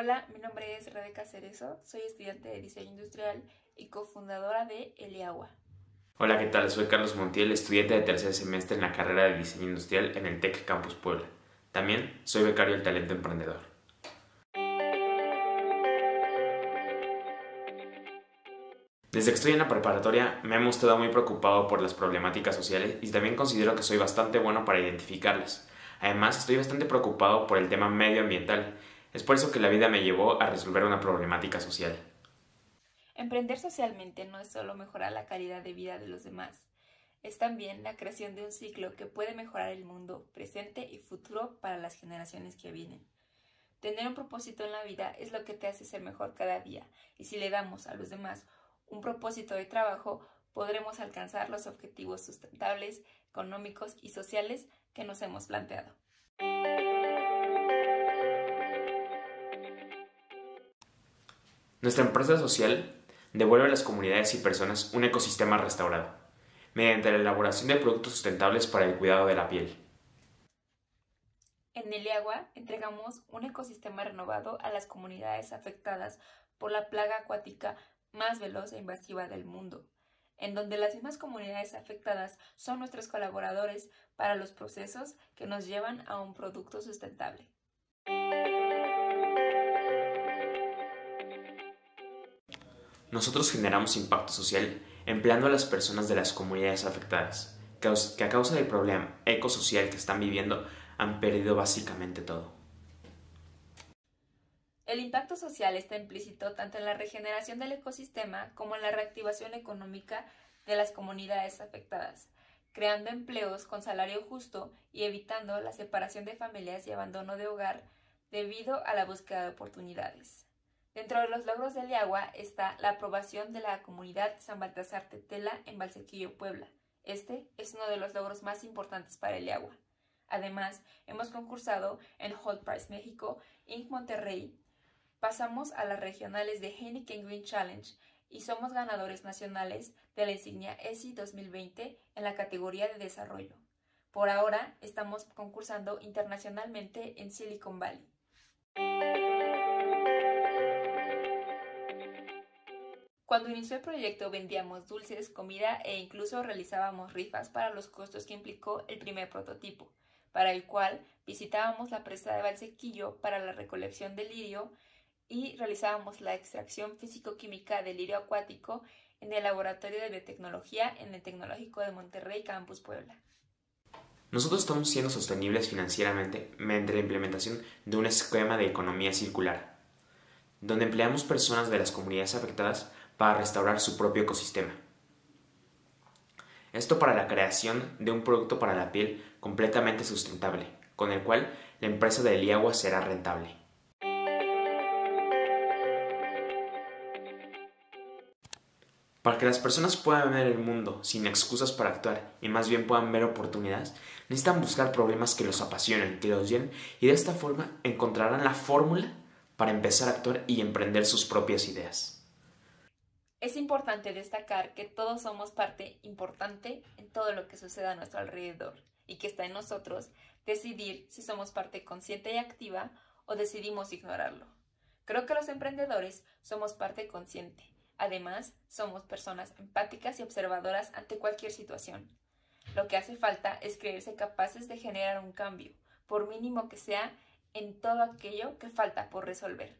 Hola, mi nombre es Rebeca Cerezo, soy estudiante de diseño industrial y cofundadora de Eliagua. Hola, ¿qué tal? Soy Carlos Montiel, estudiante de tercer semestre en la carrera de diseño industrial en el TEC Campus Puebla. También soy becario del talento emprendedor. Desde que estoy en la preparatoria me he mostrado muy preocupado por las problemáticas sociales y también considero que soy bastante bueno para identificarlas. Además, estoy bastante preocupado por el tema medioambiental. Es por eso que la vida me llevó a resolver una problemática social. Emprender socialmente no es solo mejorar la calidad de vida de los demás, es también la creación de un ciclo que puede mejorar el mundo presente y futuro para las generaciones que vienen. Tener un propósito en la vida es lo que te hace ser mejor cada día, y si le damos a los demás un propósito de trabajo, podremos alcanzar los objetivos sustentables, económicos y sociales que nos hemos planteado. Nuestra empresa social devuelve a las comunidades y personas un ecosistema restaurado, mediante la elaboración de productos sustentables para el cuidado de la piel. En Eliagua entregamos un ecosistema renovado a las comunidades afectadas por la plaga acuática más veloz e invasiva del mundo, en donde las mismas comunidades afectadas son nuestros colaboradores para los procesos que nos llevan a un producto sustentable. Nosotros generamos impacto social empleando a las personas de las comunidades afectadas, que a causa del problema ecosocial que están viviendo han perdido básicamente todo. El impacto social está implícito tanto en la regeneración del ecosistema como en la reactivación económica de las comunidades afectadas, creando empleos con salario justo y evitando la separación de familias y abandono de hogar debido a la búsqueda de oportunidades. Dentro de los logros del IAGUA está la aprobación de la comunidad San Baltasar Tetela en Valsequillo, Puebla. Este es uno de los logros más importantes para el IAGUA. Además, hemos concursado en Hall Prize México, Inc. Monterrey, pasamos a las regionales de Heineken Green Challenge y somos ganadores nacionales de la insignia ESI 2020 en la categoría de desarrollo. Por ahora estamos concursando internacionalmente en Silicon Valley. Cuando inició el proyecto vendíamos dulces, comida e incluso realizábamos rifas para los costos que implicó el primer prototipo, para el cual visitábamos la presa de Valsequillo para la recolección del lirio y realizábamos la extracción físico-química del lirio acuático en el Laboratorio de Biotecnología en el Tecnológico de Monterrey, Campus Puebla. Nosotros estamos siendo sostenibles financieramente mediante la implementación de un esquema de economía circular, donde empleamos personas de las comunidades afectadas para restaurar su propio ecosistema. Esto para la creación de un producto para la piel completamente sustentable, con el cual la empresa de Eliagua será rentable. Para que las personas puedan ver el mundo sin excusas para actuar y más bien puedan ver oportunidades, necesitan buscar problemas que los apasionen, que los llenen y de esta forma encontrarán la fórmula para empezar a actuar y emprender sus propias ideas. Es importante destacar que todos somos parte importante en todo lo que suceda a nuestro alrededor y que está en nosotros decidir si somos parte consciente y activa o decidimos ignorarlo. Creo que los emprendedores somos parte consciente Además, somos personas empáticas y observadoras ante cualquier situación. Lo que hace falta es creerse capaces de generar un cambio, por mínimo que sea, en todo aquello que falta por resolver.